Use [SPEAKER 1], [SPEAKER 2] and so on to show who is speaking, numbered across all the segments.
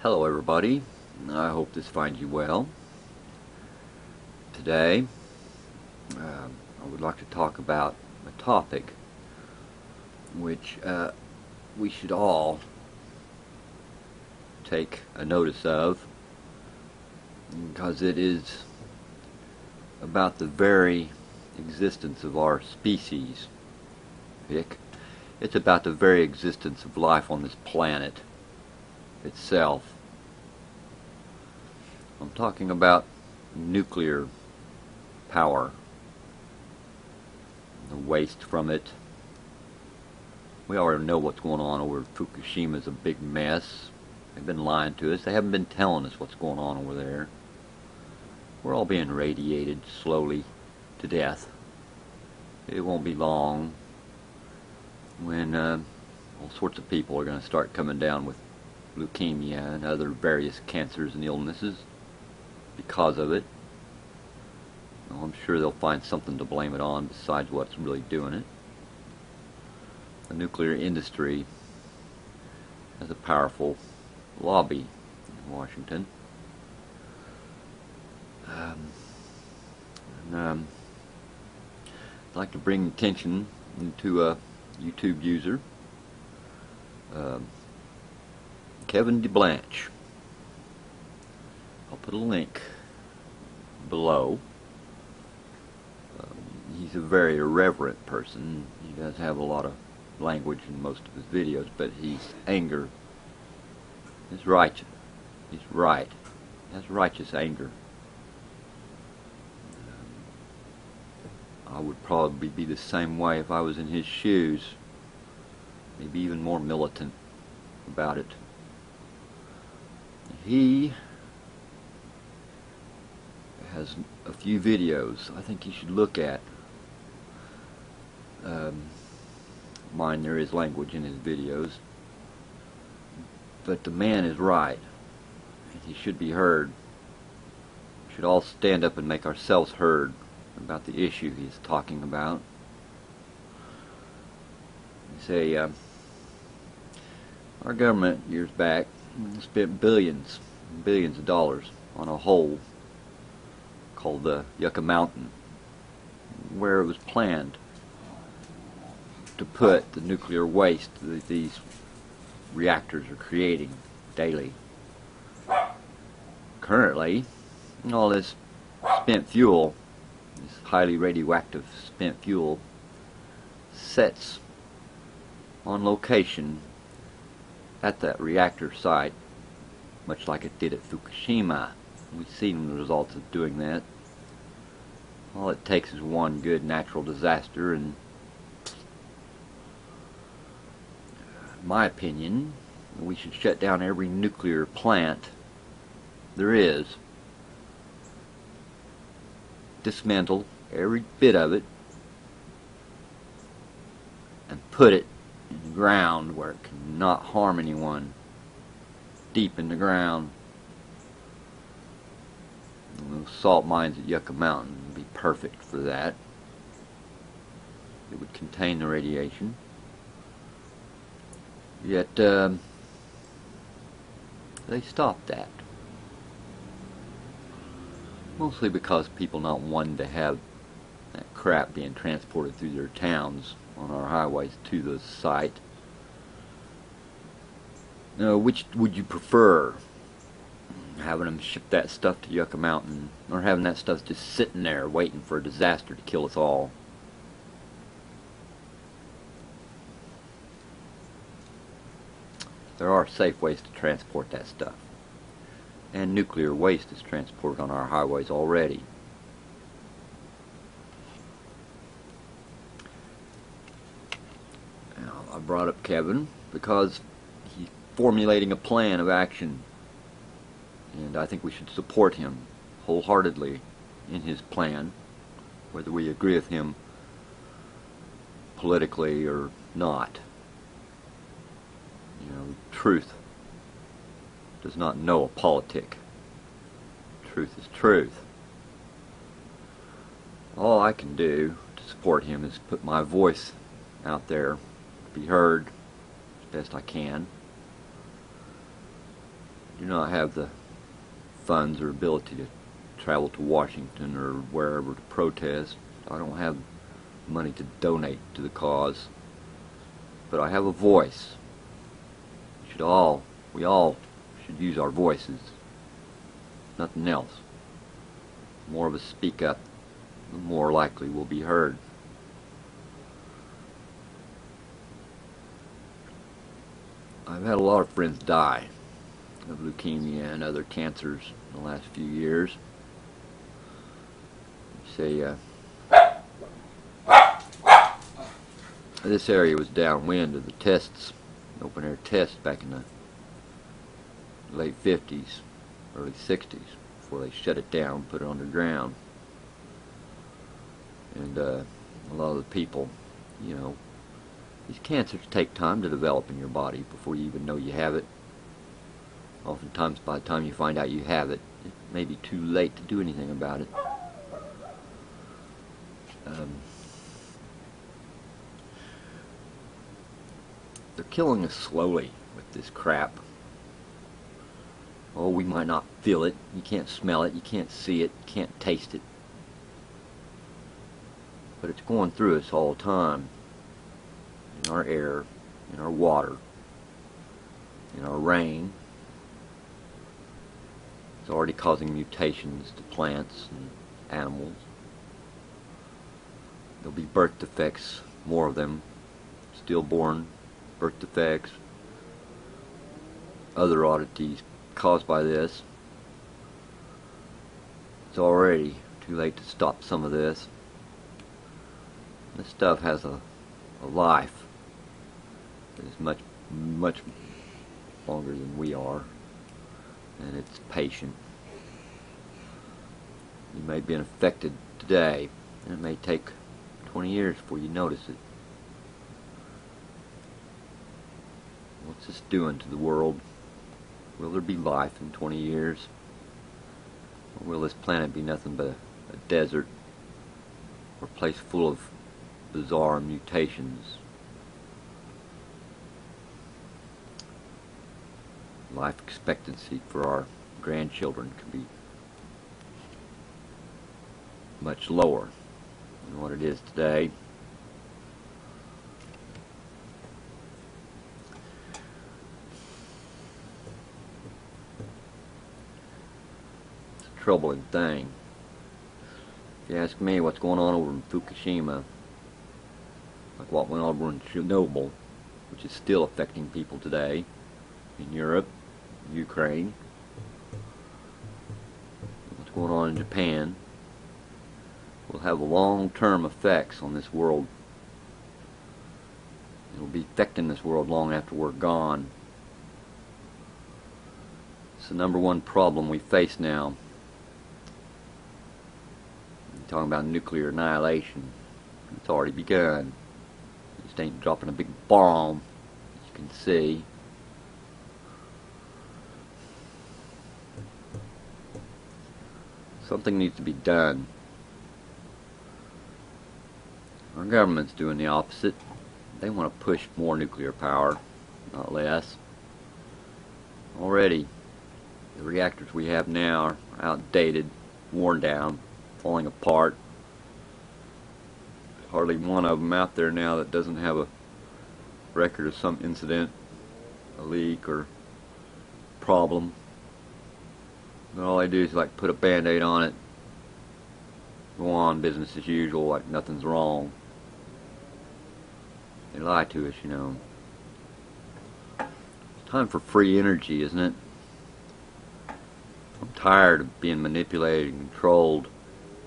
[SPEAKER 1] Hello everybody, I hope this finds you well. Today uh, I would like to talk about a topic which uh, we should all take a notice of because it is about the very existence of our species. It's about the very existence of life on this planet itself. I'm talking about nuclear power, the waste from it. We already know what's going on over Fukushima is a big mess. They've been lying to us. They haven't been telling us what's going on over there. We're all being radiated slowly to death. It won't be long when uh, all sorts of people are going to start coming down with leukemia and other various cancers and illnesses because of it. Well, I'm sure they'll find something to blame it on besides what's really doing it. The nuclear industry has a powerful lobby in Washington. Um, and, um, I'd like to bring attention to a YouTube user, um, Kevin D. Blanch. I'll put a link below. Um, he's a very irreverent person. He does have a lot of language in most of his videos, but his anger is righteous. He's right. Has righteous anger. I would probably be the same way if I was in his shoes. Maybe even more militant about it. He has a few videos I think you should look at. Um, mind there is language in his videos. But the man is right. He should be heard. We should all stand up and make ourselves heard about the issue he's talking about. You say, uh, our government years back spent billions, billions of dollars on a hole called the Yucca Mountain, where it was planned to put the nuclear waste that these reactors are creating daily. Currently, all this spent fuel this highly radioactive spent fuel sets on location at that reactor site, much like it did at Fukushima. We've seen the results of doing that. All it takes is one good natural disaster and my opinion, we should shut down every nuclear plant there is dismantle every bit of it and put it in the ground where it cannot harm anyone deep in the ground. Those salt mines at Yucca Mountain would be perfect for that. It would contain the radiation. Yet, um, they stopped that. Mostly because people not wanting to have that crap being transported through their towns on our highways to the site. Now, which would you prefer? Having them ship that stuff to Yucca Mountain, or having that stuff just sitting there waiting for a disaster to kill us all? There are safe ways to transport that stuff and nuclear waste is transported on our highways already. Now, I brought up Kevin because formulating a plan of action and I think we should support him wholeheartedly in his plan whether we agree with him politically or not. You know, truth does not know a politic. Truth is truth. All I can do to support him is put my voice out there to be heard as best I can. Do not have the funds or ability to travel to Washington or wherever to protest. I don't have money to donate to the cause. But I have a voice. We should all, we all should use our voices. Nothing else. The more of us speak up, the more likely we'll be heard. I've had a lot of friends die of leukemia and other cancers in the last few years. Say, uh, this area was downwind of the tests, open air tests back in the late 50s, early 60s, before they shut it down, put it underground. And uh, a lot of the people, you know, these cancers take time to develop in your body before you even know you have it. Oftentimes, by the time you find out you have it, it may be too late to do anything about it. Um, they're killing us slowly with this crap. Oh, we might not feel it. You can't smell it. You can't see it. You can't taste it. But it's going through us all the time. In our air, in our water, in our rain. It's already causing mutations to plants and animals. There'll be birth defects, more of them, stillborn birth defects, other oddities caused by this. It's already too late to stop some of this. This stuff has a, a life that is much, much longer than we are, and it's patient. You may be infected today, and it may take 20 years before you notice it. What's this doing to the world? Will there be life in 20 years? Or will this planet be nothing but a, a desert or a place full of bizarre mutations? Life expectancy for our grandchildren could be much lower than what it is today. It's a troubling thing. If you ask me what's going on over in Fukushima, like what went on over in Chernobyl, which is still affecting people today in Europe, Ukraine, what's going on in Japan, will have long-term effects on this world. It will be affecting this world long after we're gone. It's the number one problem we face now. Talking about nuclear annihilation. It's already begun. It just ain't dropping a big bomb, as you can see. Something needs to be done. Our government's doing the opposite. They want to push more nuclear power, not less. Already, the reactors we have now are outdated, worn down, falling apart. Hardly one of them out there now that doesn't have a record of some incident, a leak or problem. And all they do is like put a band-aid on it, go on business as usual like nothing's wrong. They lie to us, you know. It's time for free energy, isn't it? I'm tired of being manipulated and controlled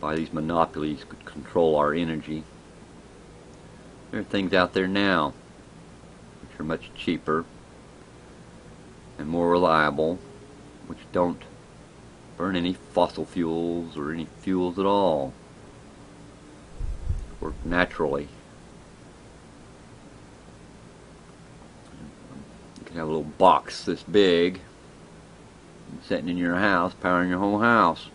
[SPEAKER 1] by these monopolies that control our energy. There are things out there now which are much cheaper and more reliable, which don't burn any fossil fuels or any fuels at all. Work naturally. You can have a little box this big sitting in your house, powering your whole house.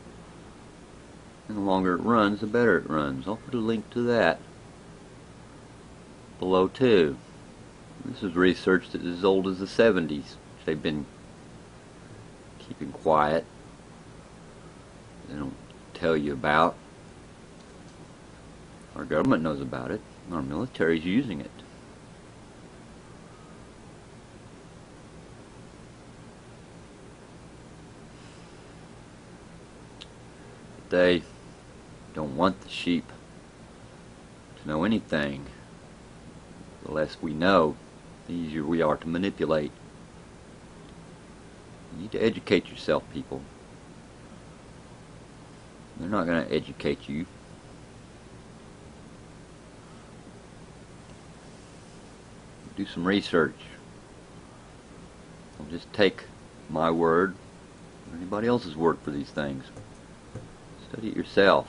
[SPEAKER 1] And the longer it runs, the better it runs. I'll put a link to that below too. This is research that is as old as the 70s. They've been keeping quiet. Tell you about. Our government knows about it. Our military's using it. They don't want the sheep to know anything. The less we know, the easier we are to manipulate. You need to educate yourself, people. They're not going to educate you. Do some research. Don't just take my word or anybody else's word for these things. Study it yourself.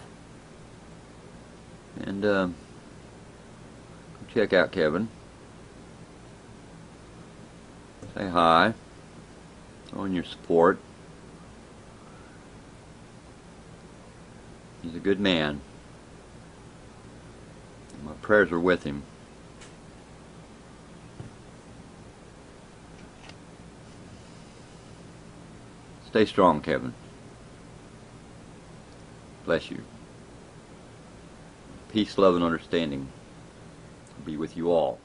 [SPEAKER 1] And um, check out Kevin. Say hi. In your support. He's a good man. My prayers are with him. Stay strong, Kevin. Bless you. Peace, love, and understanding be with you all.